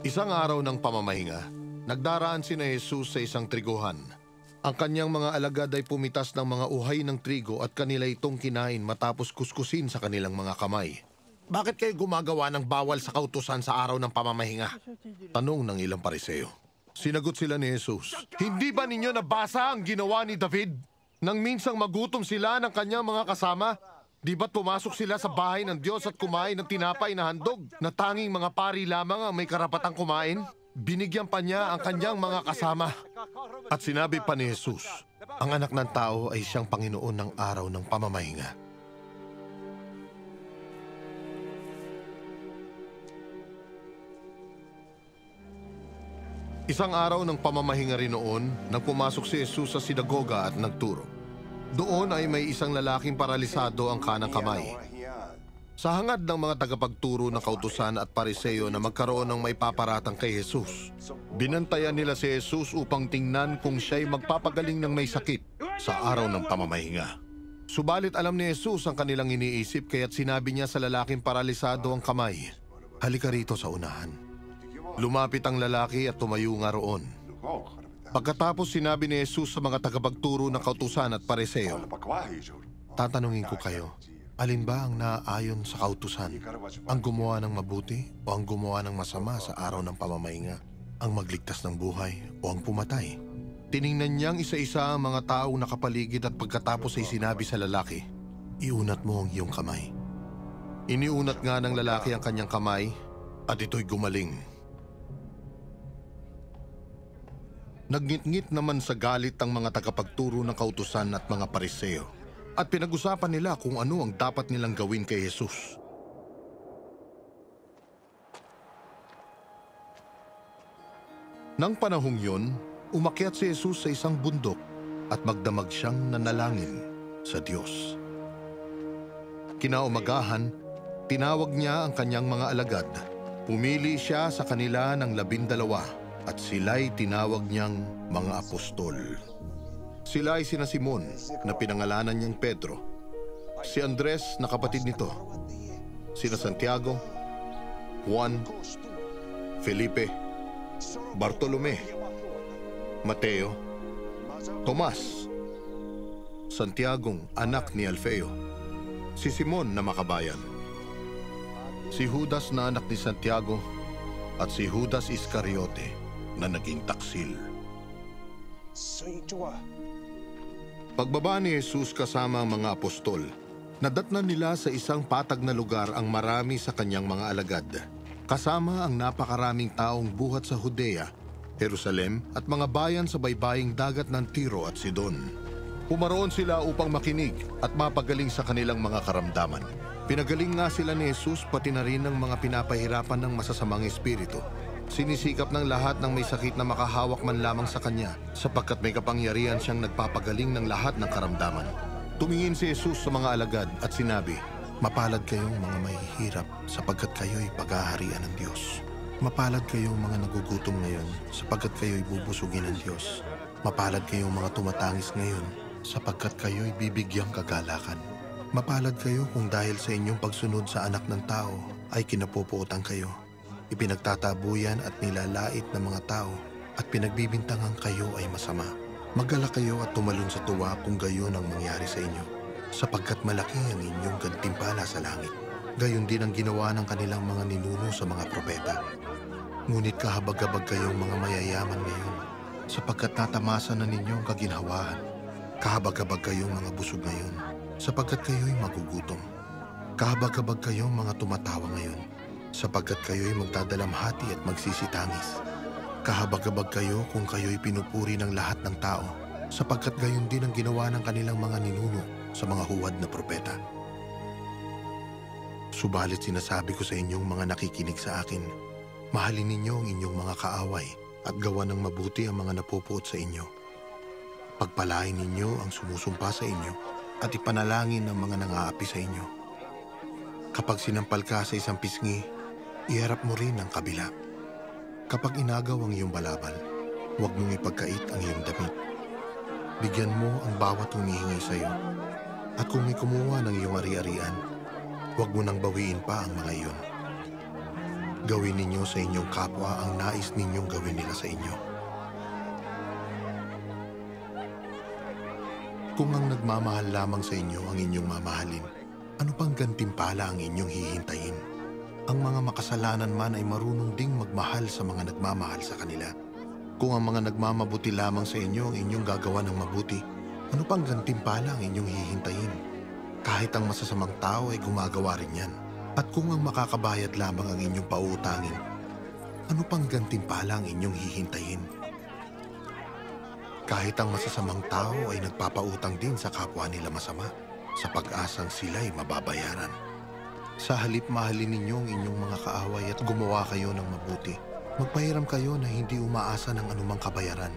Isang araw ng pamamahinga, nagdaraan si na Jesus sa isang triguhan. Ang kanyang mga alagad ay pumitas ng mga uhay ng trigo at kanila itong kinain matapos kuskusin sa kanilang mga kamay. Bakit kayo gumagawa ng bawal sa kautusan sa araw ng pamamahinga? Tanong ng ilang pariseo. Sinagot sila ni Jesus, Hindi ba ninyo nabasa ang ginawa ni David? Nang minsang magutom sila ng kanyang mga kasama, di ba't pumasok sila sa bahay ng Diyos at kumain ng tinapay na handog na tanging mga pari lamang ang may karapatang kumain? Binigyan pa niya ang kanyang mga kasama. At sinabi pa ni Jesus, ang anak ng tao ay siyang Panginoon ng araw ng pamamahinga. Isang araw ng pamamahinga rin noon, nang pumasok si Jesus sa sinagoga at nagturo. Doon ay may isang lalaking paralisado ang kanang kamay. Sa hangad ng mga tagapagturo ng kautusan at pariseyo na magkaroon ng may paparatang kay Jesus, binantayan nila si Jesus upang tingnan kung siya'y magpapagaling ng may sakit sa araw ng pamamahinga. Subalit alam ni Jesus ang kanilang iniisip kaya't sinabi niya sa lalaking paralisado ang kamay, Halika rito sa unahan. Lumapit ang lalaki at tumayo nga roon. Pagkatapos sinabi ni Jesus sa mga tagapagturo ng kautusan at pareseo, Tatanungin ko kayo, alin ba ang naaayon sa kautusan? Ang gumawa ng mabuti o ang gumawa ng masama sa araw ng pamamahinga? Ang magligtas ng buhay o ang pumatay? Tiningnan niyang isa-isa ang mga taong nakapaligid at pagkatapos ay sinabi sa lalaki, Iunat mo ang iyong kamay. Iniunat nga ng lalaki ang kanyang kamay at ito'y gumaling. Nagngit-ngit naman sa galit ang mga tagapagturo ng kautusan at mga pariseo at pinag-usapan nila kung ano ang dapat nilang gawin kay Jesus. Nang panahong yun, umakyat si Jesus sa isang bundok at magdamag siyang nanalangin sa Diyos. Kinaumagahan, tinawag niya ang kanyang mga alagad. Pumili siya sa kanila ng labindalawa at sila'y tinawag niyang mga apostol. Sila ay sina Simon na pinangalanan niyang Pedro, si Andres na kapatid nito, sina Santiago, Juan, Felipe, Bartolome, Mateo, Tomas, Santiagong anak ni Alfeo, si Simon na makabayan, si Judas na anak ni Santiago, at si Judas Iscariote na naging taksil. Pagbaba ni Jesus kasama ang mga apostol, nadatnan nila sa isang patag na lugar ang marami sa kanyang mga alagad. Kasama ang napakaraming taong buhat sa Judea, Jerusalem at mga bayan sa baybaying dagat ng Tiro at Sidon. Pumaroon sila upang makinig at mapagaling sa kanilang mga karamdaman. Pinagaling nga sila ni Jesus pati na rin ng mga pinapahirapan ng masasamang espiritu. Sinisikap ng lahat ng may sakit na makahawak man lamang sa kanya sapagkat may kapangyarihan siyang nagpapagaling ng lahat ng karamdaman. Tumingin si Jesus sa mga alagad at sinabi, Mapalad kayong mga mahihirap sapagkat kayo'y paghaharian ng Diyos. Mapalad kayong mga nagugutom ngayon sapagkat kayo'y bubusugin ng Diyos. Mapalad kayong mga tumatangis ngayon sapagkat kayo'y bibigyang kagalakan. Mapalad kayo kung dahil sa inyong pagsunod sa anak ng tao ay kinapupuotan kayo. Ipinagtatabuyan at nilalait ng mga tao at pinagbibintangan kayo ay masama. Magala kayo at tumalon sa tuwa kung gayon ang mangyari sa inyo, sapagkat malaki ang inyong gantimpala sa langit. Gayon din ang ginawa ng kanilang mga ninuno sa mga propeta. Ngunit kahabag-habag kayong mga mayayaman ngayon, sapagkat natamasa na ninyo ang kaginhawahan. Kahabag-habag kayong mga busog ngayon, sapagkat kayo'y magugutom. Kahabag-habag kayong mga tumatawa ngayon, sapagkat kayo'y magdadalamhati at magsisitangis. Kahabag-habag kayo kung kayo'y pinupuri ng lahat ng tao, sapagkat gayon din ang ginawa ng kanilang mga ninuno sa mga huwad na propeta. Subalit sinasabi ko sa inyong mga nakikinig sa akin, mahalin ninyo ang inyong mga kaaway at gawa ng mabuti ang mga napupuot sa inyo. Pagpalain ninyo ang sumusumpa sa inyo at ipanalangin ang mga nangaapi sa inyo. Kapag sinampal ka sa isang pisngi, iharap mo rin ang kabila. Kapag inagaw ang iyong balabal, huwag mong ipagkait ang iyong damit. Bigyan mo ang bawat humihingi sa iyo. At kung may kumuha ng iyong ari-arian, huwag mo nang bawiin pa ang mga iyon. Gawin ninyo sa inyong kapwa ang nais ninyong gawin nila sa inyo. Kung ang nagmamahal lamang sa inyo ang inyong mamahalin, ano pang gantimpala ang inyong hihintayin? Ang mga makasalanan man ay marunong ding magmahal sa mga nagmamahal sa kanila. Kung ang mga nagmamabuti lamang sa inyo ang inyong gagawa ng mabuti, ano pang gantimpala ang inyong hihintayin? Kahit ang masasamang tao ay gumagawa rin yan. At kung ang makakabayad lamang ang inyong pauutangin, ano pang gantimpala ang inyong hihintayin? Kahit ang masasamang tao ay nagpapautang din sa kapwa nila masama sa pag-asang sila'y mababayaran. Sa halip mahalin ninyo ang inyong mga kaaway at gumawa kayo ng mabuti. Magpahiram kayo na hindi umaasa ng anumang kabayaran.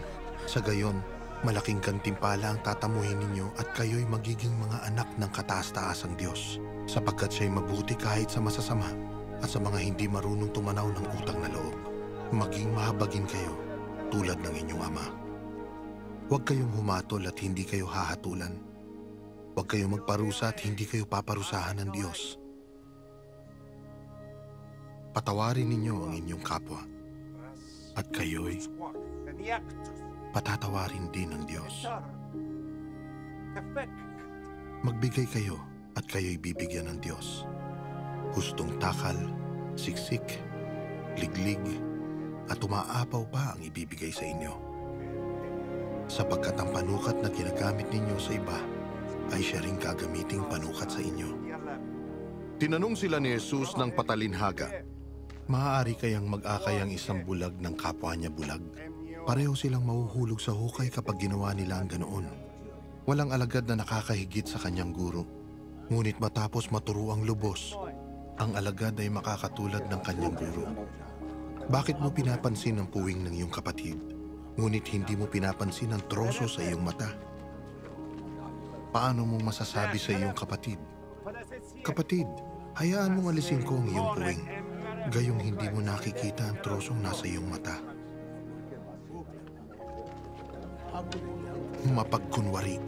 Sa gayon, malaking gantimpala ang tatamuhin ninyo at kayo'y magiging mga anak ng kataas-taasang Diyos sapagkat siya'y mabuti kahit sa masasama at sa mga hindi marunong tumanaw ng utang na loob. Maging mahabagin kayo tulad ng inyong ama. Huwag kayong humatol at hindi kayo hahatulan. Huwag kayong magparusa at hindi kayo paparusahan ng Diyos. Patawarin ninyo ang inyong kapwa at kayo'y patatawarin din ng Diyos. Magbigay kayo at kayo'y bibigyan ng Diyos. Hustong takal, siksik, liglig, at umaapaw pa ang ibibigay sa inyo. Sapagkat ang panukat na ginagamit ninyo sa iba ay siya ring gagamiting panukat sa inyo. Tinanong sila ni Jesus ng patalinhaga, Maaari kayang mag-akay ang isang bulag ng kapwa niya bulag? Pareho silang mahuhulog sa hukay kapag ginawa nila ang ganoon. Walang alagad na nakakahigit sa kanyang guro. Ngunit matapos maturo ang lubos, ang alagad ay makakatulad ng kanyang guro. Bakit mo pinapansin ang puwing ng iyong kapatid, ngunit hindi mo pinapansin ang troso sa iyong mata? Paano mo masasabi sa iyong kapatid, Kapatid, hayaan mong alisin ko ang iyong puwing. Gayong hindi mo nakikita ang trosong nasa iyong mata. Mapagkunwari,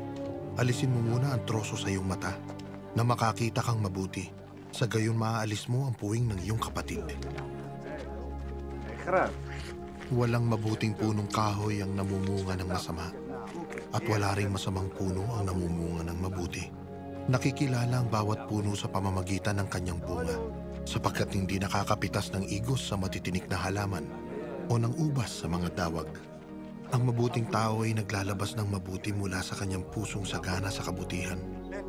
alisin mo muna ang troso sa iyong mata na makakita kang mabuti. Sa gayon maaalis mo ang puwing ng iyong kapatid. Walang mabuting punong kahoy ang namumunga ng masama at wala ring masamang puno ang namumunga ng mabuti. Nakikilala ang bawat puno sa pamamagitan ng kanyang bunga sapagkat hindi nakakapitas ng igos sa matitinik na halaman o ng ubas sa mga dawag. Ang mabuting tao ay naglalabas ng mabuti mula sa kanyang pusong sagana sa kabutihan.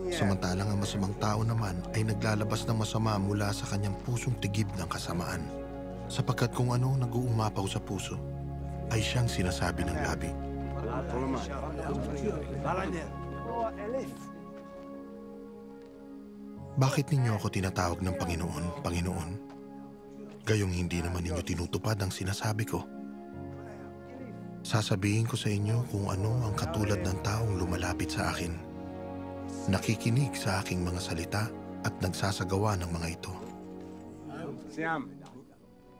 Samantalang ang masamang tao naman ay naglalabas ng masama mula sa kanyang pusong tigib ng kasamaan. Sapagkat kung ano nag-uumapaw sa puso, ay siyang sinasabi ng labi. Bakit ninyo ako tinatawag ng Panginoon, Panginoon? Gayong hindi naman ninyo tinutupad ang sinasabi ko. Sasabihin ko sa inyo kung ano ang katulad ng taong lumalapit sa akin. Nakikinig sa aking mga salita at nagsasagawa ng mga ito.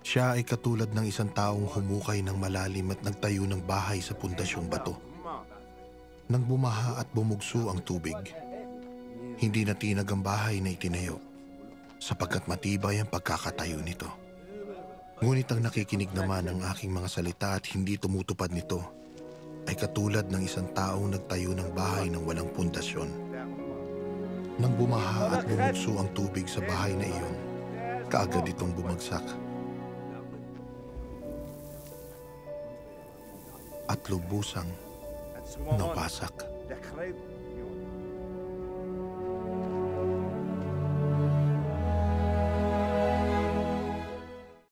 Siya ay katulad ng isang taong humukay ng malalim at nagtayo ng bahay sa pundasyong bato. Nang bumaha at bumugso ang tubig, hindi natinag ang bahay na itinayo sapagkat matibay ang pagkakatayo nito. Ngunit ang nakikinig naman ng aking mga salita at hindi tumutupad nito ay katulad ng isang taong nagtayo ng bahay ng walang pundasyon. Nang bumaha at bumugso ang tubig sa bahay na iyon, kaagad itong bumagsak. At lubusang napasak.